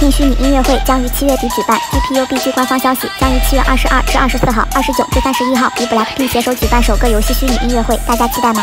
并虚拟音乐会将于七月底举办。GPU BG 官方消息，将于七月二十二至二十四号、二十九至三十一号与 Blackpink 携手举办首个游戏虚拟音乐会，大家期待吗？